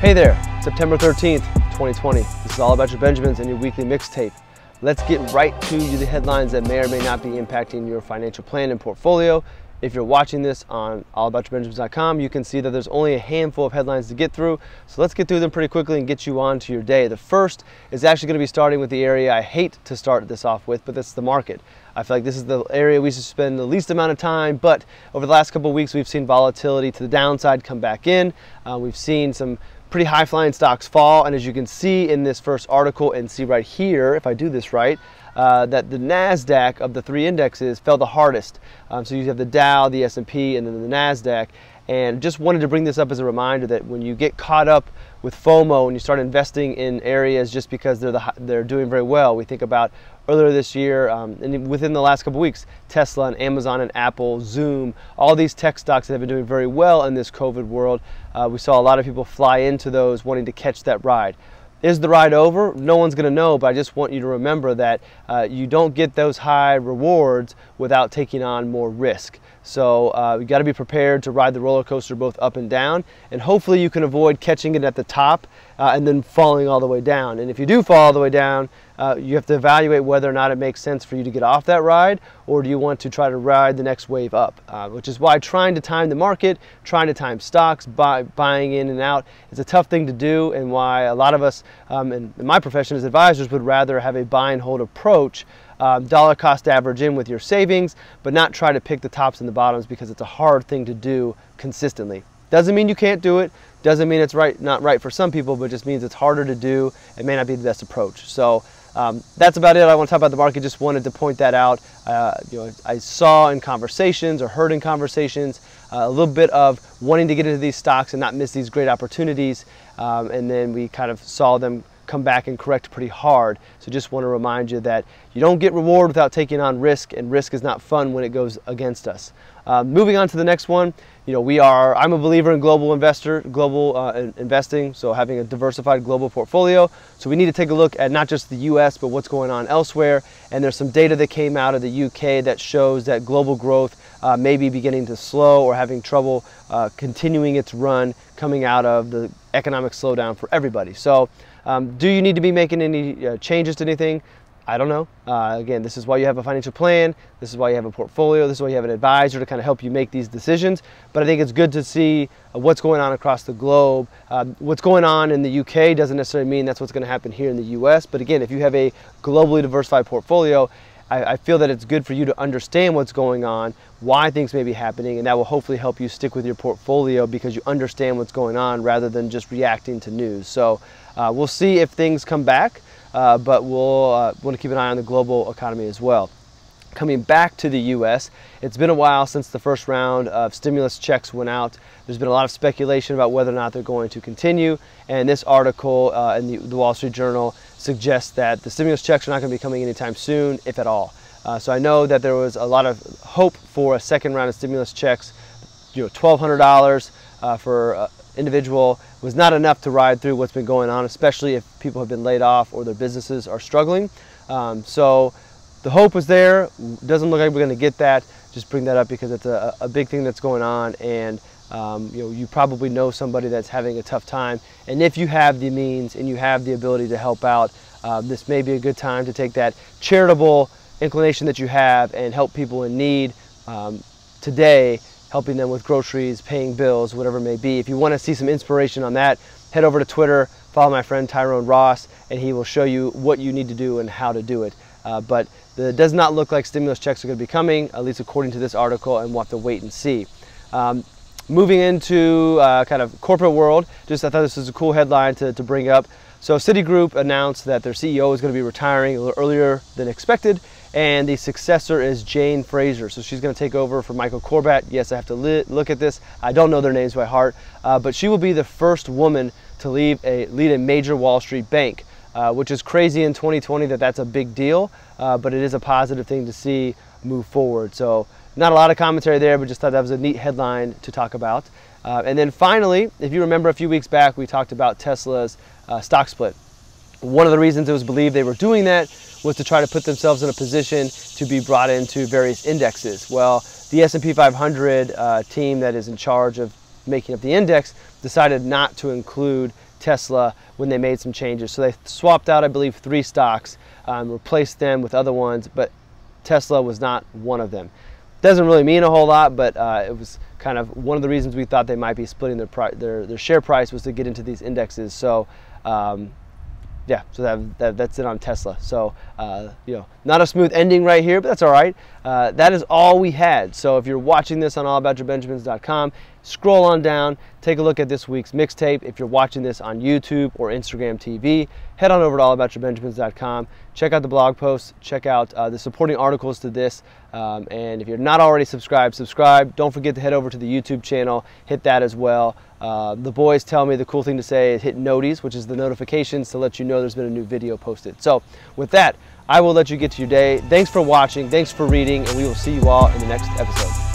Hey there, September 13th, 2020. This is all about your Benjamins and your weekly mixtape. Let's get right to the headlines that may or may not be impacting your financial plan and portfolio. If you're watching this on allaboutyourbenjamins.com, you can see that there's only a handful of headlines to get through. So let's get through them pretty quickly and get you on to your day. The first is actually going to be starting with the area I hate to start this off with, but that's the market. I feel like this is the area we should spend the least amount of time, but over the last couple weeks, we've seen volatility to the downside come back in. Uh, we've seen some pretty high flying stocks fall. And as you can see in this first article and see right here, if I do this right, uh, that the NASDAQ of the three indexes fell the hardest. Um, so you have the Dow, the S&P, and then the NASDAQ. And just wanted to bring this up as a reminder that when you get caught up with FOMO and you start investing in areas just because they're, the, they're doing very well, we think about earlier this year um, and within the last couple weeks, Tesla and Amazon and Apple, Zoom, all these tech stocks that have been doing very well in this COVID world. Uh, we saw a lot of people fly into those wanting to catch that ride. Is the ride over? No one's going to know, but I just want you to remember that uh, you don't get those high rewards without taking on more risk. So uh, you got to be prepared to ride the roller coaster both up and down, and hopefully you can avoid catching it at the top uh, and then falling all the way down. And if you do fall all the way down, uh, you have to evaluate whether or not it makes sense for you to get off that ride or do you want to try to ride the next wave up, uh, which is why trying to time the market, trying to time stocks, buy, buying in and out is a tough thing to do and why a lot of us um, in, in my profession as advisors would rather have a buy and hold approach um, dollar cost average in with your savings, but not try to pick the tops and the bottoms because it's a hard thing to do consistently. Doesn't mean you can't do it. Doesn't mean it's right, not right for some people, but just means it's harder to do. It may not be the best approach. So um, that's about it. I want to talk about the market. Just wanted to point that out. Uh, you know, I saw in conversations or heard in conversations uh, a little bit of wanting to get into these stocks and not miss these great opportunities. Um, and then we kind of saw them come back and correct pretty hard. So just want to remind you that you don't get reward without taking on risk, and risk is not fun when it goes against us. Uh, moving on to the next one, you know, we are, I'm a believer in global investor, global uh, investing, so having a diversified global portfolio. So we need to take a look at not just the US, but what's going on elsewhere. And there's some data that came out of the UK that shows that global growth uh, may be beginning to slow or having trouble uh, continuing its run coming out of the economic slowdown for everybody. So um, do you need to be making any uh, changes to anything? I don't know. Uh, again, this is why you have a financial plan. This is why you have a portfolio. This is why you have an advisor to kind of help you make these decisions. But I think it's good to see uh, what's going on across the globe. Um, what's going on in the UK doesn't necessarily mean that's what's going to happen here in the US. But again, if you have a globally diversified portfolio, I, I feel that it's good for you to understand what's going on, why things may be happening, and that will hopefully help you stick with your portfolio because you understand what's going on rather than just reacting to news. So uh, we'll see if things come back uh, but we'll uh, want to keep an eye on the global economy as well. Coming back to the U.S., it's been a while since the first round of stimulus checks went out. There's been a lot of speculation about whether or not they're going to continue, and this article uh, in the, the, Wall Street Journal suggests that the stimulus checks are not going to be coming anytime soon, if at all. Uh, so I know that there was a lot of hope for a second round of stimulus checks, you know, $1,200 uh, for uh, individual was not enough to ride through what's been going on, especially if people have been laid off or their businesses are struggling. Um, so the hope was there. Doesn't look like we're going to get that. Just bring that up because it's a, a big thing that's going on, and um, you know you probably know somebody that's having a tough time. And if you have the means and you have the ability to help out, uh, this may be a good time to take that charitable inclination that you have and help people in need um, today helping them with groceries, paying bills, whatever it may be. If you want to see some inspiration on that, head over to Twitter, follow my friend Tyrone Ross, and he will show you what you need to do and how to do it. Uh, but it does not look like stimulus checks are going to be coming, at least according to this article, and we'll have to wait and see. Um, moving into uh, kind of corporate world, just I thought this was a cool headline to, to bring up. So Citigroup announced that their CEO is going to be retiring a little earlier than expected, and the successor is Jane Fraser. So she's going to take over for Michael Corbat. Yes, I have to look at this. I don't know their names by heart, uh, but she will be the first woman to lead a, lead a major Wall Street bank, uh, which is crazy in 2020 that that's a big deal, uh, but it is a positive thing to see move forward. So not a lot of commentary there, but just thought that was a neat headline to talk about. Uh, and then finally, if you remember a few weeks back, we talked about Tesla's uh, stock split. One of the reasons it was believed they were doing that was to try to put themselves in a position to be brought into various indexes. Well, the S&P 500 uh, team that is in charge of making up the index decided not to include Tesla when they made some changes. So they swapped out, I believe, three stocks, um, replaced them with other ones, but Tesla was not one of them. Doesn't really mean a whole lot, but uh, it was kind of one of the reasons we thought they might be splitting their, their, their share price was to get into these indexes. So um, yeah, so that, that, that's it on Tesla. So, uh, you know, not a smooth ending right here, but that's all right. Uh, that is all we had. So if you're watching this on allaboutyourbenjamins.com, scroll on down, take a look at this week's mixtape. If you're watching this on YouTube or Instagram TV, head on over to allaboutyourbenjamins.com, check out the blog posts, check out uh, the supporting articles to this. Um, and if you're not already subscribed, subscribe. Don't forget to head over to the YouTube channel, hit that as well. Uh, the boys tell me the cool thing to say is hit noties, which is the notifications to let you know there's been a new video posted. So with that, I will let you get to your day. Thanks for watching. Thanks for reading, and we will see you all in the next episode.